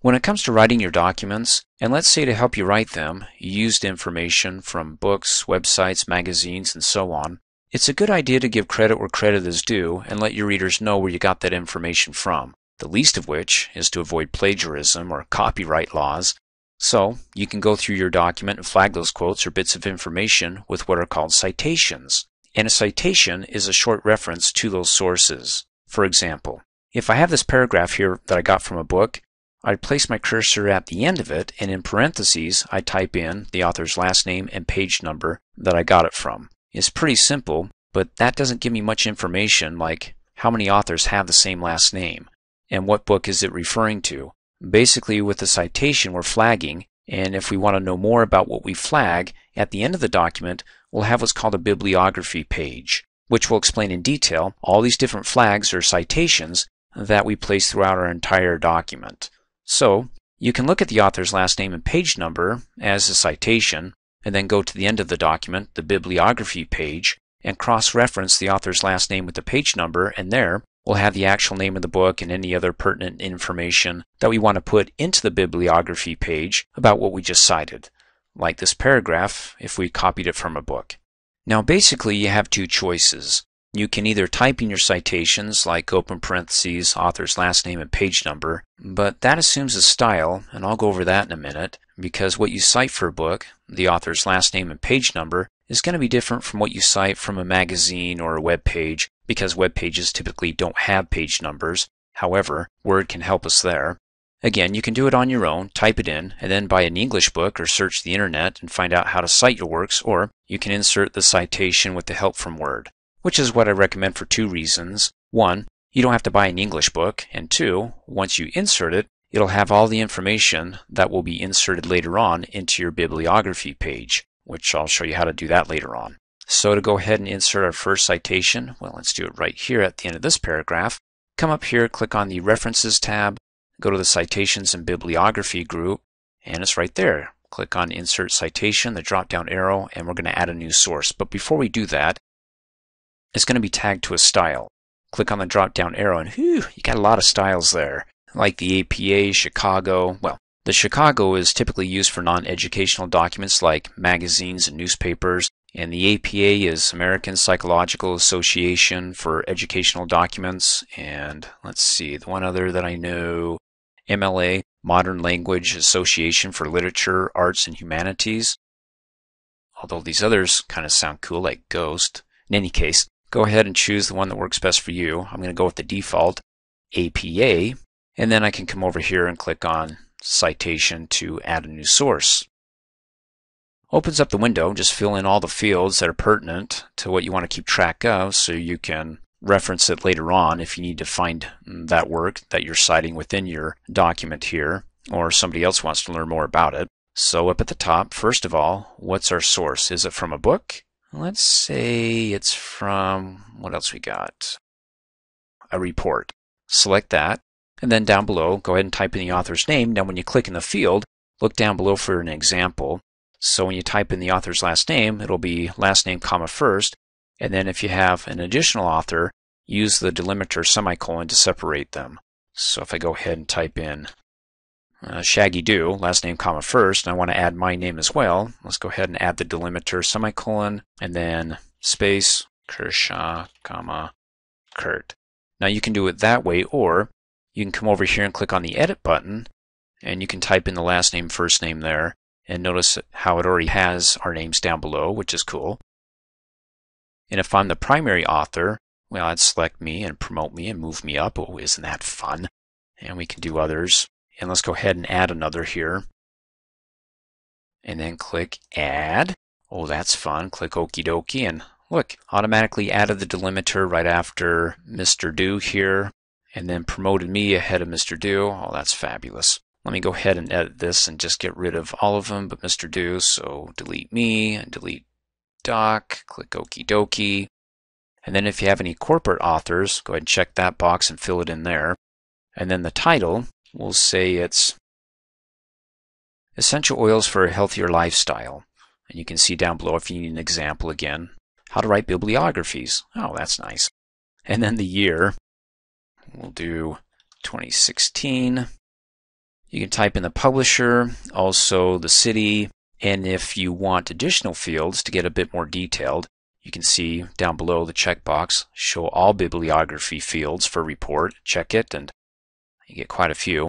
When it comes to writing your documents, and let's say to help you write them, you used information from books, websites, magazines, and so on, it's a good idea to give credit where credit is due and let your readers know where you got that information from, the least of which is to avoid plagiarism or copyright laws. So, you can go through your document and flag those quotes or bits of information with what are called citations. And a citation is a short reference to those sources. For example, if I have this paragraph here that I got from a book, I'd place my cursor at the end of it, and in parentheses, I type in the author's last name and page number that I got it from. It's pretty simple, but that doesn't give me much information like how many authors have the same last name and what book is it referring to. Basically, with the citation, we're flagging, and if we want to know more about what we flag, at the end of the document, we'll have what's called a bibliography page, which will explain in detail all these different flags or citations that we place throughout our entire document. So you can look at the author's last name and page number as a citation, and then go to the end of the document, the bibliography page, and cross-reference the author's last name with the page number, and there we'll have the actual name of the book and any other pertinent information that we want to put into the bibliography page about what we just cited, like this paragraph if we copied it from a book. Now basically you have two choices. You can either type in your citations, like open parentheses, author's last name and page number, but that assumes a style, and I'll go over that in a minute, because what you cite for a book, the author's last name and page number, is going to be different from what you cite from a magazine or a web page, because web pages typically don't have page numbers. However, Word can help us there. Again, you can do it on your own, type it in, and then buy an English book or search the internet and find out how to cite your works, or you can insert the citation with the help from Word which is what I recommend for two reasons. One, you don't have to buy an English book, and two, once you insert it, it'll have all the information that will be inserted later on into your bibliography page, which I'll show you how to do that later on. So to go ahead and insert our first citation, well, let's do it right here at the end of this paragraph. Come up here, click on the References tab, go to the Citations and Bibliography group, and it's right there. Click on Insert Citation, the drop-down arrow, and we're going to add a new source. But before we do that, it's going to be tagged to a style. Click on the drop down arrow and whew, you got a lot of styles there, like the APA, Chicago. Well, the Chicago is typically used for non-educational documents like magazines and newspapers, and the APA is American Psychological Association for educational documents, and let's see, the one other that I know, MLA, Modern Language Association for Literature, Arts, and Humanities. Although these others kind of sound cool, like GOST. In any case, go ahead and choose the one that works best for you. I'm going to go with the default APA, and then I can come over here and click on Citation to add a new source. Opens up the window, just fill in all the fields that are pertinent to what you want to keep track of so you can reference it later on if you need to find that work that you're citing within your document here or somebody else wants to learn more about it. So up at the top, first of all, what's our source? Is it from a book? Let's say it's from, what else we got? A report. Select that. And then down below, go ahead and type in the author's name. Now when you click in the field, look down below for an example. So when you type in the author's last name, it'll be last name comma first. And then if you have an additional author, use the delimiter semicolon to separate them. So if I go ahead and type in uh, Shaggy Do, last name comma first, and I want to add my name as well. Let's go ahead and add the delimiter semicolon and then space Kershaw comma Kirt. Now you can do it that way or you can come over here and click on the edit button and you can type in the last name first name there and notice how it already has our names down below which is cool. And if I'm the primary author, well, I'd select me and promote me and move me up. Oh, isn't that fun? And we can do others. And let's go ahead and add another here. And then click Add. Oh, that's fun. Click Okie dokie and look, automatically added the delimiter right after Mr. Do here and then promoted me ahead of Mr. Do. Oh, that's fabulous. Let me go ahead and edit this and just get rid of all of them but Mr. Do. So delete me and delete doc. Click Okie dokie. And then if you have any corporate authors, go ahead and check that box and fill it in there. And then the title, we'll say it's Essential Oils for a Healthier Lifestyle. And you can see down below if you need an example again, how to write bibliographies. Oh, that's nice. And then the year, we'll do 2016. You can type in the publisher, also the city, and if you want additional fields to get a bit more detailed, you can see down below the checkbox, show all bibliography fields for report. Check it and you get quite a few.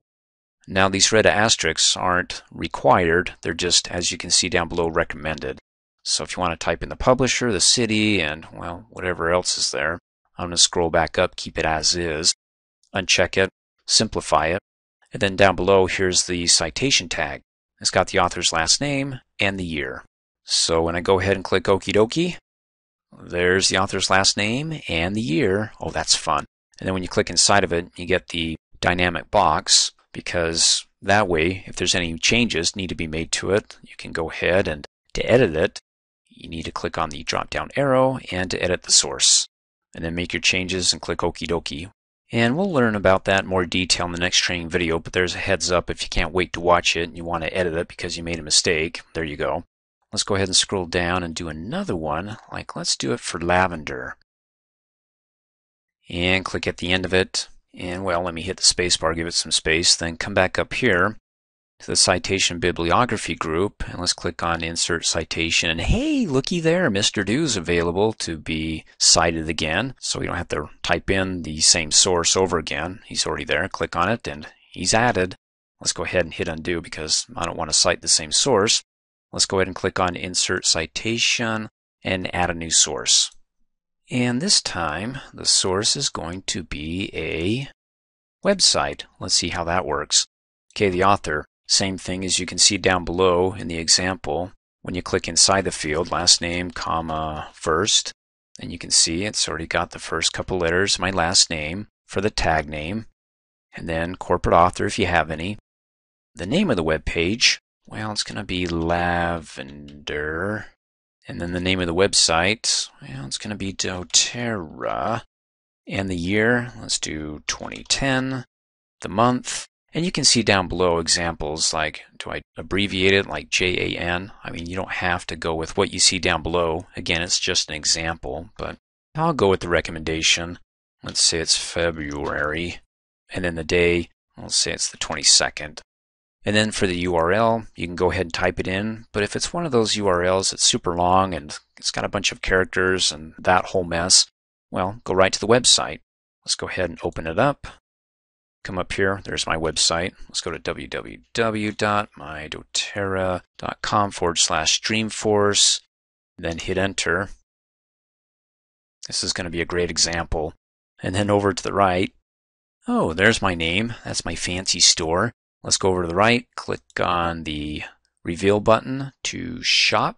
Now these red asterisks aren't required, they're just, as you can see down below, recommended. So if you want to type in the publisher, the city, and well, whatever else is there, I'm going to scroll back up, keep it as is, uncheck it, simplify it, and then down below here's the citation tag. It's got the author's last name and the year. So when I go ahead and click Okie dokie, there's the author's last name and the year. Oh, that's fun. And then when you click inside of it, you get the dynamic box because that way, if there's any changes need to be made to it, you can go ahead and to edit it, you need to click on the drop down arrow and to edit the source. And then make your changes and click Okie dokie. And we'll learn about that more detail in the next training video, but there's a heads up if you can't wait to watch it and you want to edit it because you made a mistake. There you go. Let's go ahead and scroll down and do another one, like let's do it for lavender. And click at the end of it. And well, let me hit the spacebar, give it some space, then come back up here to the citation bibliography group and let's click on insert citation. And hey looky there Mr. Do's available to be cited again. So we don't have to type in the same source over again. He's already there. Click on it and he's added. Let's go ahead and hit undo because I don't want to cite the same source. Let's go ahead and click on Insert Citation and add a new source. And this time, the source is going to be a website. Let's see how that works. Okay, the author, same thing as you can see down below in the example. When you click inside the field, last name, comma, first, and you can see it's already got the first couple letters, my last name, for the tag name, and then corporate author if you have any. The name of the web page, well, it's going to be Lavender. And then the name of the website, well, it's going to be doTERRA. And the year, let's do 2010. The month, and you can see down below examples like, do I abbreviate it like JAN? I mean, you don't have to go with what you see down below. Again, it's just an example, but I'll go with the recommendation. Let's say it's February. And then the day, let's say it's the 22nd. And then for the URL, you can go ahead and type it in. But if it's one of those URLs that's super long and it's got a bunch of characters and that whole mess, well, go right to the website. Let's go ahead and open it up. Come up here, there's my website. Let's go to www.mydoterra.com forward slash Dreamforce, then hit enter. This is going to be a great example. And then over to the right, oh, there's my name. That's my fancy store. Let's go over to the right, click on the reveal button to shop.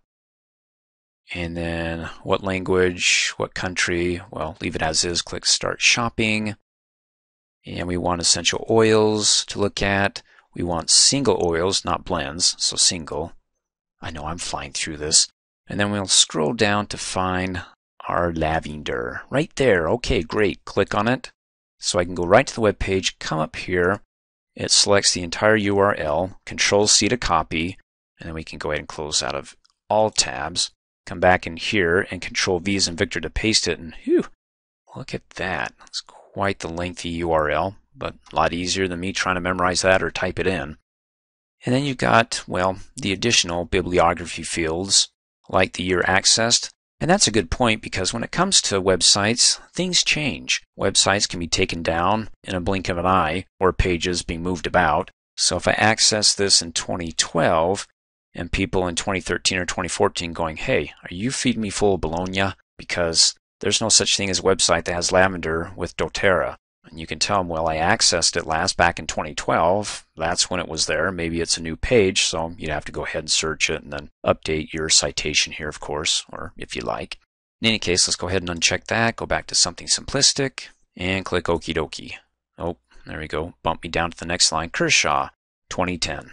And then what language, what country, well, leave it as is, click start shopping. And we want essential oils to look at. We want single oils, not blends, so single. I know I'm flying through this. And then we'll scroll down to find our lavender. Right there. Okay, great. Click on it. So I can go right to the web page, come up here, it selects the entire URL, Control C to copy, and then we can go ahead and close out of all tabs. Come back in here and Control V in Victor to paste it, and whew, look at that. It's quite the lengthy URL, but a lot easier than me trying to memorize that or type it in. And then you've got, well, the additional bibliography fields, like the year accessed, and that's a good point because when it comes to websites, things change. Websites can be taken down in a blink of an eye or pages being moved about. So if I access this in 2012 and people in 2013 or 2014 going, hey, are you feeding me full of bologna? Because there's no such thing as a website that has lavender with doTERRA. And you can tell them, well, I accessed it last back in 2012. That's when it was there. Maybe it's a new page, so you'd have to go ahead and search it and then update your citation here, of course, or if you like. In any case, let's go ahead and uncheck that, go back to something simplistic, and click Okie dokie. Oh, there we go. Bump me down to the next line. Kershaw, 2010.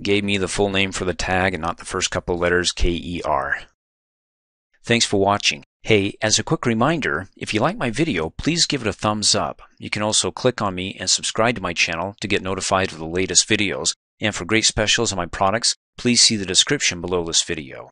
Gave me the full name for the tag and not the first couple letters K-E-R. Thanks for watching. Hey, as a quick reminder, if you like my video, please give it a thumbs up. You can also click on me and subscribe to my channel to get notified of the latest videos. And for great specials on my products, please see the description below this video.